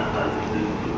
ったりとい